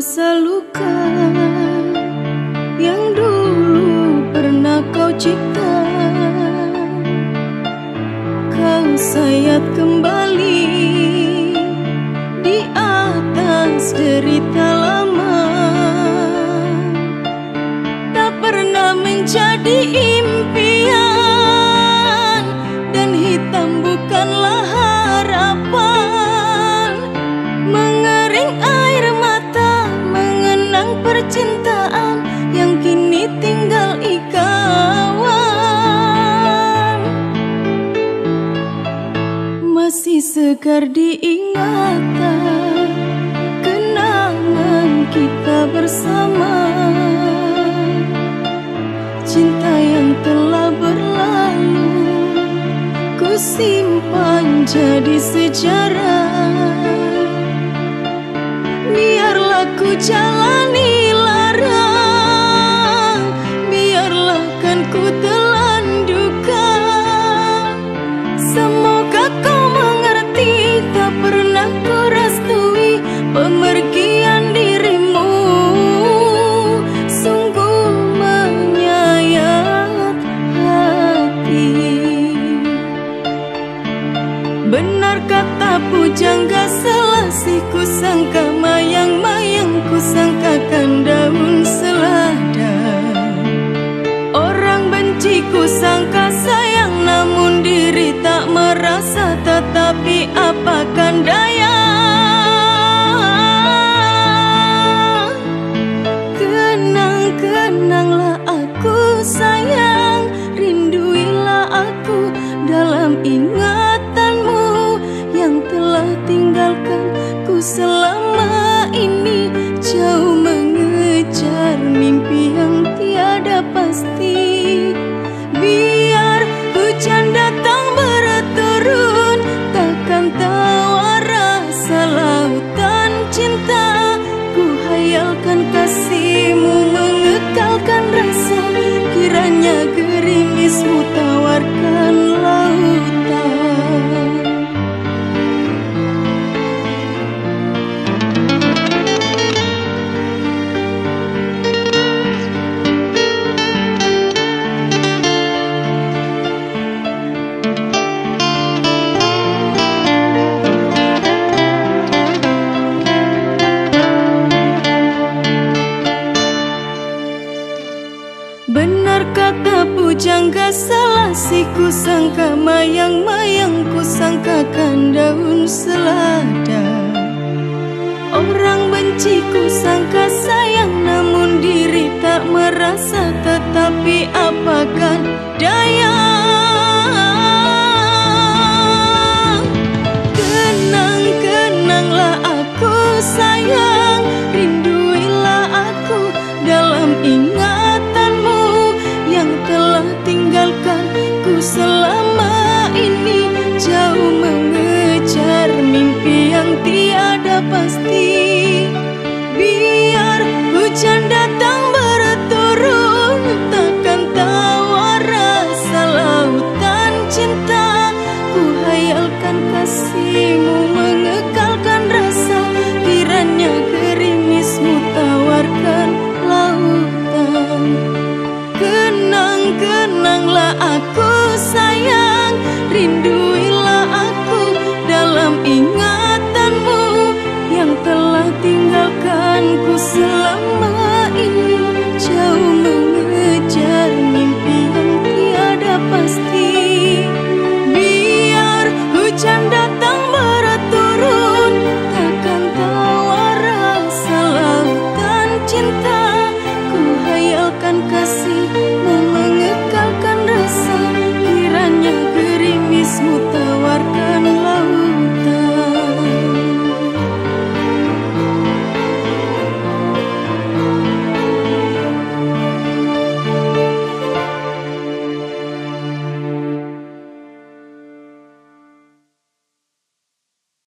masa Masih segar diingatan Kenangan kita bersama. Cinta yang telah berlalu Ku simpan jadi sejarah. Biarlah ku jalani Benar kata pujangga selasih ku sangka mayang-mayang ku sangkakan daun selada. Orang benci ku sangka sayang namun diri tak merasa. Tetapi apakan daya ku Kata pujangga salah si ku sangka mayang-mayang ku sangkakan daun selada. Orang benci ku sangka sayang namun diri tak merasa tetapi apakan daya